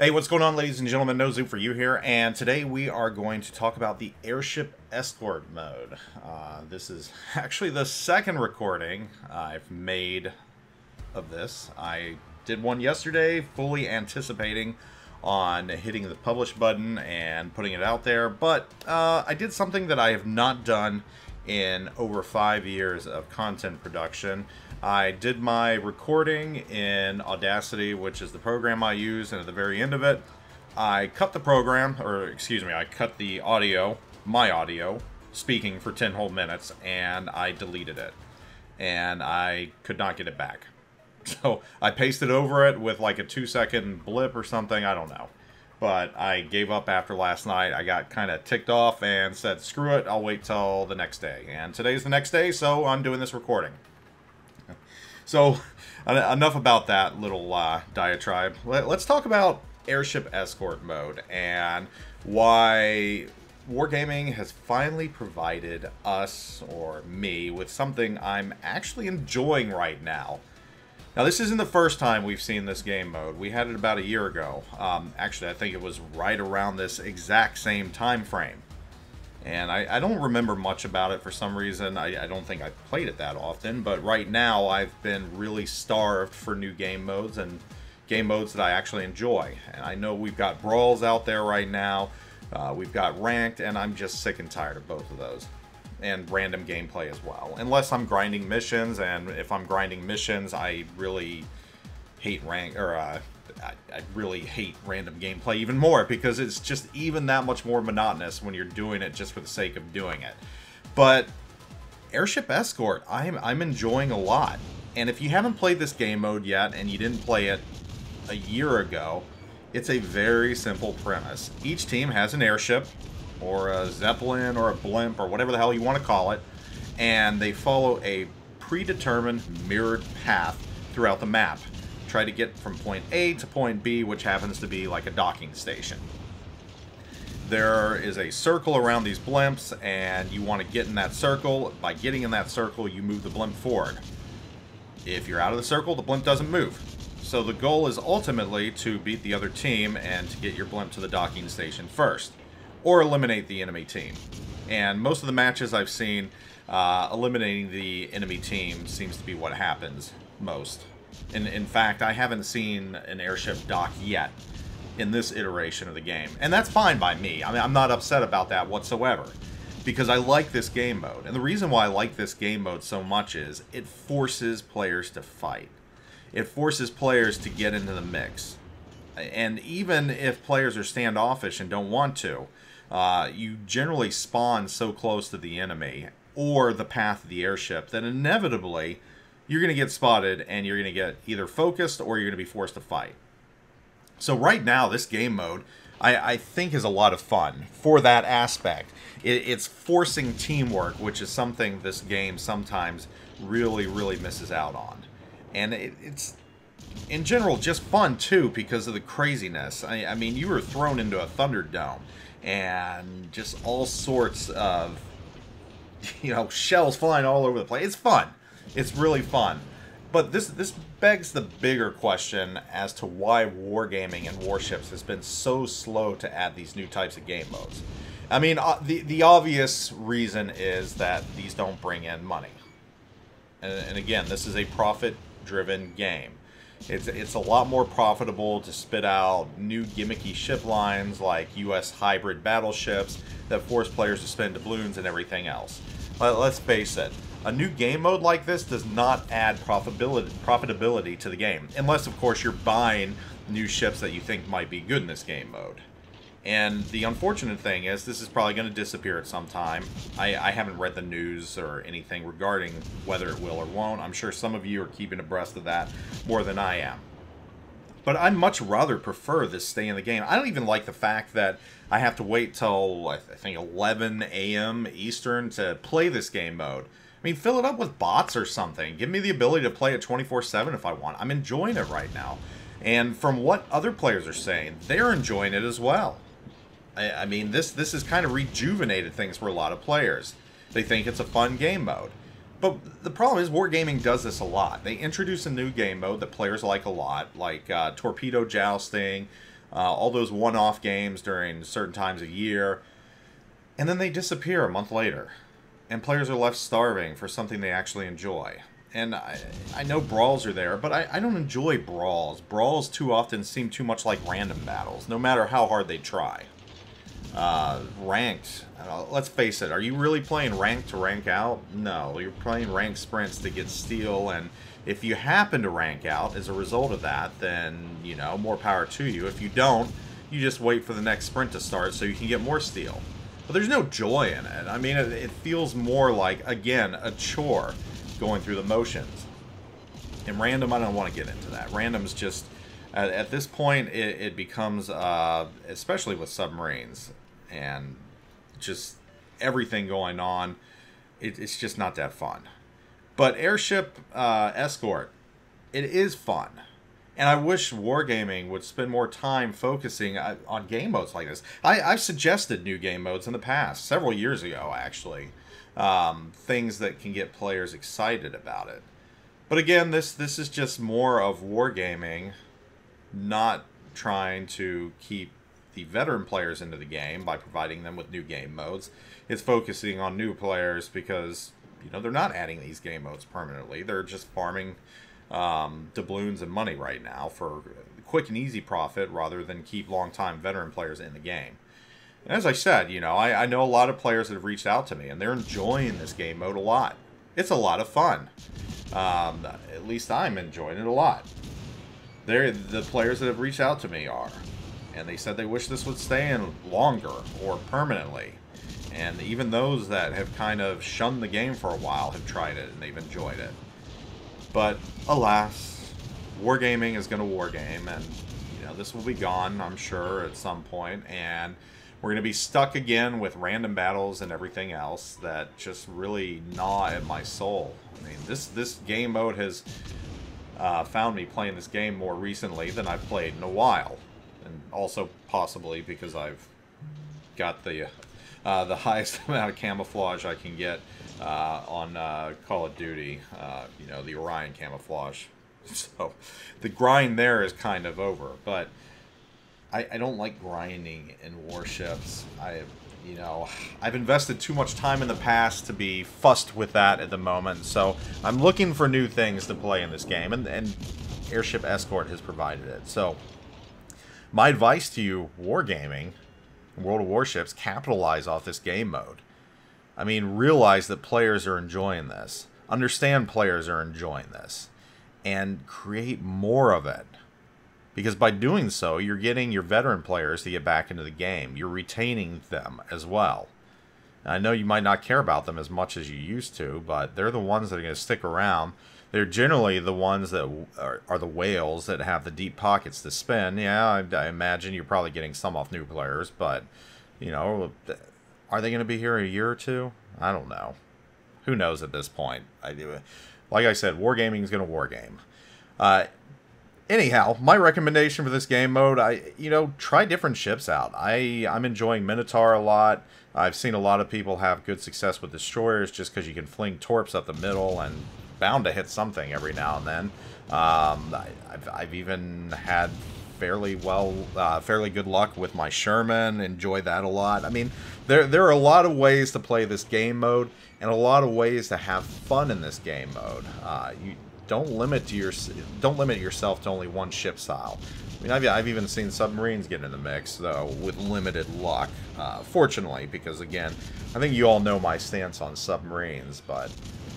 Hey, what's going on, ladies and gentlemen? No Zoup for you here, and today we are going to talk about the Airship Escort mode. Uh, this is actually the second recording I've made of this. I did one yesterday, fully anticipating on hitting the publish button and putting it out there, but uh, I did something that I have not done in over five years of content production. I did my recording in Audacity, which is the program I use, and at the very end of it, I cut the program, or excuse me, I cut the audio, my audio, speaking for 10 whole minutes, and I deleted it. And I could not get it back. So I pasted over it with like a two second blip or something, I don't know. But I gave up after last night. I got kind of ticked off and said, screw it, I'll wait till the next day. And today's the next day, so I'm doing this recording. So, enough about that little uh, diatribe. Let, us talk about airship escort mode and why Wargaming has finally provided us, or me, with something I'm actually enjoying right now. Now, this isn't the first time we've seen this game mode. We had it about a year ago. Um, actually, I think it was right around this exact same time frame. And I, I, don't remember much about it for some reason. I, I don't think I played it that often, but right now I've been really starved for new game modes and game modes that I actually enjoy. And I know we've got brawls out there right now, uh, we've got ranked, and I'm just sick and tired of both of those. And random gameplay as well. Unless I'm grinding missions, and if I'm grinding missions, I really hate rank or uh, I, I, really hate random gameplay even more because it's just even that much more monotonous when you're doing it just for the sake of doing it. But Airship Escort, I'm, I'm enjoying a lot. And if you haven't played this game mode yet and you didn't play it a year ago, it's a very simple premise. Each team has an airship, or a zeppelin, or a blimp, or whatever the hell you want to call it, and they follow a predetermined mirrored path throughout the map try to get from point A to point B, which happens to be like a docking station. There is a circle around these blimps, and you want to get in that circle. By getting in that circle, you move the blimp forward. If you're out of the circle, the blimp doesn't move. So the goal is ultimately to beat the other team and to get your blimp to the docking station first, or eliminate the enemy team. And most of the matches I've seen, uh, eliminating the enemy team seems to be what happens most. In, in fact, I haven't seen an airship dock yet in this iteration of the game. And that's fine by me. I mean, I'm not upset about that whatsoever. Because I like this game mode. And the reason why I like this game mode so much is it forces players to fight. It forces players to get into the mix. And even if players are standoffish and don't want to, uh, you generally spawn so close to the enemy or the path of the airship that inevitably you're going to get spotted and you're going to get either focused or you're going to be forced to fight. So right now, this game mode, I, I think is a lot of fun for that aspect. It, it's forcing teamwork, which is something this game sometimes really, really misses out on. And it, it's, in general, just fun, too, because of the craziness. I, I mean, you were thrown into a Thunderdome, and just all sorts of, you know, shells flying all over the place. It's fun. It's really fun. But this this begs the bigger question as to why wargaming and warships has been so slow to add these new types of game modes. I mean, uh, the the obvious reason is that these don't bring in money. And, and again, this is a profit-driven game. It's it's a lot more profitable to spit out new gimmicky ship lines like U.S. hybrid battleships that force players to spend doubloons and everything else. But let's face it, a new game mode like this does not add profitability, profitability to the game. Unless, of course, you're buying new ships that you think might be good in this game mode. And the unfortunate thing is, this is probably going to disappear at some time. I, I, haven't read the news or anything regarding whether it will or won't. I'm sure some of you are keeping abreast of that more than I am. But I'd much rather prefer this stay in the game. I don't even like the fact that I have to wait till, I think, 11 a.m. Eastern to play this game mode. I mean, fill it up with bots or something. Give me the ability to play it 24-7 if I want. I'm enjoying it right now. And from what other players are saying, they're enjoying it as well. I, I mean, this, this has kind of rejuvenated things for a lot of players. They think it's a fun game mode. But the problem is Wargaming does this a lot. They introduce a new game mode that players like a lot, like uh, Torpedo Jousting, uh, all those one-off games during certain times of year, and then they disappear a month later, and players are left starving for something they actually enjoy. And I, I know brawls are there, but I, I don't enjoy brawls. Brawls too often seem too much like random battles, no matter how hard they try. Uh, ranked, uh, let's face it, are you really playing ranked to rank out? No, you're playing ranked sprints to get steel, and if you happen to rank out as a result of that, then, you know, more power to you. If you don't, you just wait for the next sprint to start so you can get more steel. But there's no joy in it. I mean, it, it feels more like, again, a chore going through the motions. And random, I don't want to get into that. Random's just, at, this point, it, it becomes, uh, especially with submarines and just everything going on, it, it's just not that fun. But Airship uh, Escort, it is fun. And I wish Wargaming would spend more time focusing uh, on game modes like this. I, I've suggested new game modes in the past, several years ago, actually um, things that can get players excited about it. But again, this this is just more of wargaming, not trying to keep the veteran players into the game by providing them with new game modes. It's focusing on new players because you know they're not adding these game modes permanently. They're just farming um, doubloons and money right now for quick and easy profit rather than keep long-time veteran players in the game as I said, you know, I, I know a lot of players that have reached out to me, and they're enjoying this game mode a lot. It's a lot of fun. Um, at least I'm enjoying it a lot. They're, the players that have reached out to me are. And they said they wish this would stay in longer or permanently. And even those that have kind of shunned the game for a while have tried it and they've enjoyed it. But alas, wargaming is going to wargame, and you know this will be gone, I'm sure, at some point. And we're going to be stuck again with random battles and everything else that just really gnaw at my soul. I mean, this, this game mode has uh, found me playing this game more recently than I've played in a while. And also possibly because I've got the uh, the highest amount of camouflage I can get uh, on uh, Call of Duty, uh, you know, the Orion camouflage. So the grind there is kind of over, but I, I don't like grinding in warships. I, you know, I've invested too much time in the past to be fussed with that at the moment. So I'm looking for new things to play in this game, and, and Airship Escort has provided it. So my advice to you, wargaming, World of Warships, capitalize off this game mode. I mean, realize that players are enjoying this. Understand players are enjoying this. And create more of it. Because by doing so, you're getting your veteran players to get back into the game. You're retaining them as well. And I know you might not care about them as much as you used to, but they're the ones that are going to stick around. They're generally the ones that are, are the whales that have the deep pockets to spend. Yeah, I, I imagine you're probably getting some off new players, but, you know, are they going to be here a year or two? I don't know. Who knows at this point? I do. Like I said, wargaming is going to wargame. Uh, anyhow, my recommendation for this game mode, I you know try different ships out. I I'm enjoying Minotaur a lot. I've seen a lot of people have good success with destroyers just because you can fling torps up the middle and bound to hit something every now and then. Um, I, have I've even had fairly well, uh, fairly good luck with my Sherman. Enjoy that a lot. I mean, there there are a lot of ways to play this game mode and a lot of ways to have fun in this game mode. Uh, you don't limit to your don't limit yourself to only one ship style. I mean, I've, I've even seen submarines get in the mix, though, with limited luck. Uh, fortunately, because again, I think you all know my stance on submarines, but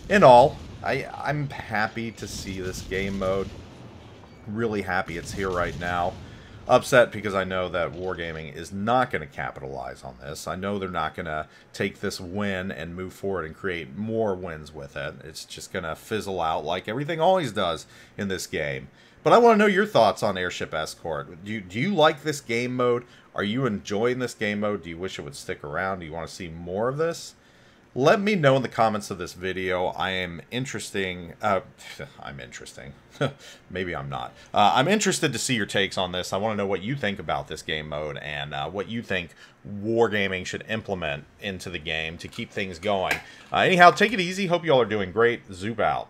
in all, I, I'm happy to see this game mode. Really happy it's here right now upset because I know that Wargaming is not going to capitalize on this. I know they're not going to take this win and move forward and create more wins with it. It's just going to fizzle out like everything always does in this game. But I want to know your thoughts on Airship Escort. Do you, do you like this game mode? Are you enjoying this game mode? Do you wish it would stick around? Do you want to see more of this? Let me know in the comments of this video. I am interesting. Uh, I'm interesting. Maybe I'm not. Uh, I'm interested to see your takes on this. I want to know what you think about this game mode and uh, what you think Wargaming should implement into the game to keep things going. Uh, anyhow, take it easy. Hope you all are doing great. Zoup out.